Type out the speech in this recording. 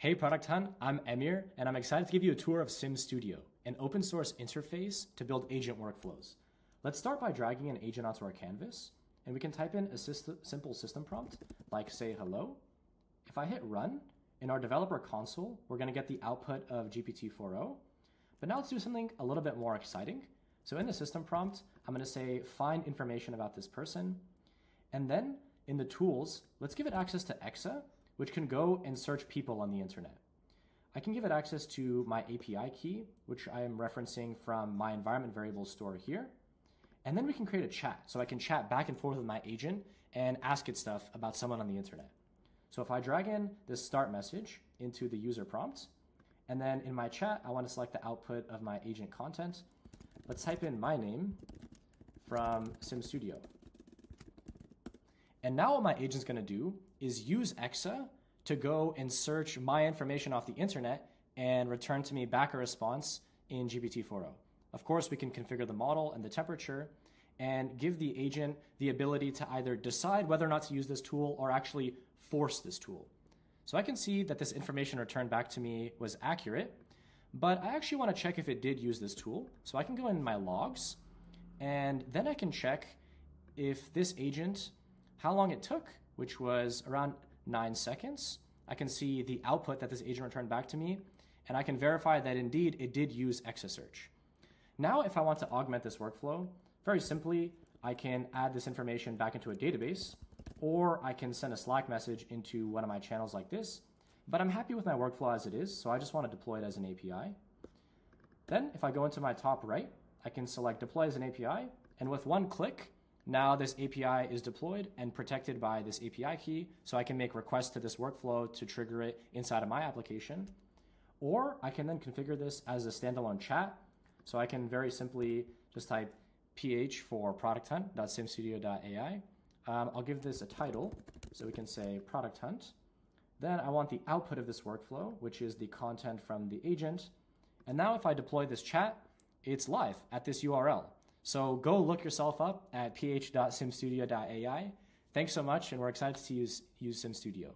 Hey Product Hunt, I'm Emir, and I'm excited to give you a tour of Sim Studio, an open source interface to build agent workflows. Let's start by dragging an agent onto our canvas, and we can type in a simple system prompt, like say hello. If I hit run, in our developer console, we're gonna get the output of GPT-4o. But now let's do something a little bit more exciting. So in the system prompt, I'm gonna say find information about this person, and then in the tools, let's give it access to Exa, which can go and search people on the internet. I can give it access to my API key, which I am referencing from my environment variables store here. And then we can create a chat. So I can chat back and forth with my agent and ask it stuff about someone on the internet. So if I drag in this start message into the user prompt, and then in my chat, I want to select the output of my agent content. Let's type in my name from SimStudio. And now what my agent's gonna do is use Exa to go and search my information off the internet and return to me back a response in GPT-4o. Of course, we can configure the model and the temperature and give the agent the ability to either decide whether or not to use this tool or actually force this tool. So I can see that this information returned back to me was accurate, but I actually want to check if it did use this tool. So I can go in my logs and then I can check if this agent how long it took, which was around nine seconds. I can see the output that this agent returned back to me, and I can verify that indeed it did use Exa-search. Now, if I want to augment this workflow, very simply, I can add this information back into a database, or I can send a Slack message into one of my channels like this, but I'm happy with my workflow as it is, so I just want to deploy it as an API. Then, if I go into my top right, I can select deploy as an API, and with one click, now this API is deployed and protected by this API key, so I can make requests to this workflow to trigger it inside of my application. Or I can then configure this as a standalone chat. So I can very simply just type ph for producthunt.simstudio.ai. Um, I'll give this a title, so we can say product hunt. Then I want the output of this workflow, which is the content from the agent. And now if I deploy this chat, it's live at this URL. So go look yourself up at ph.simstudio.ai. Thanks so much, and we're excited to use, use SimStudio.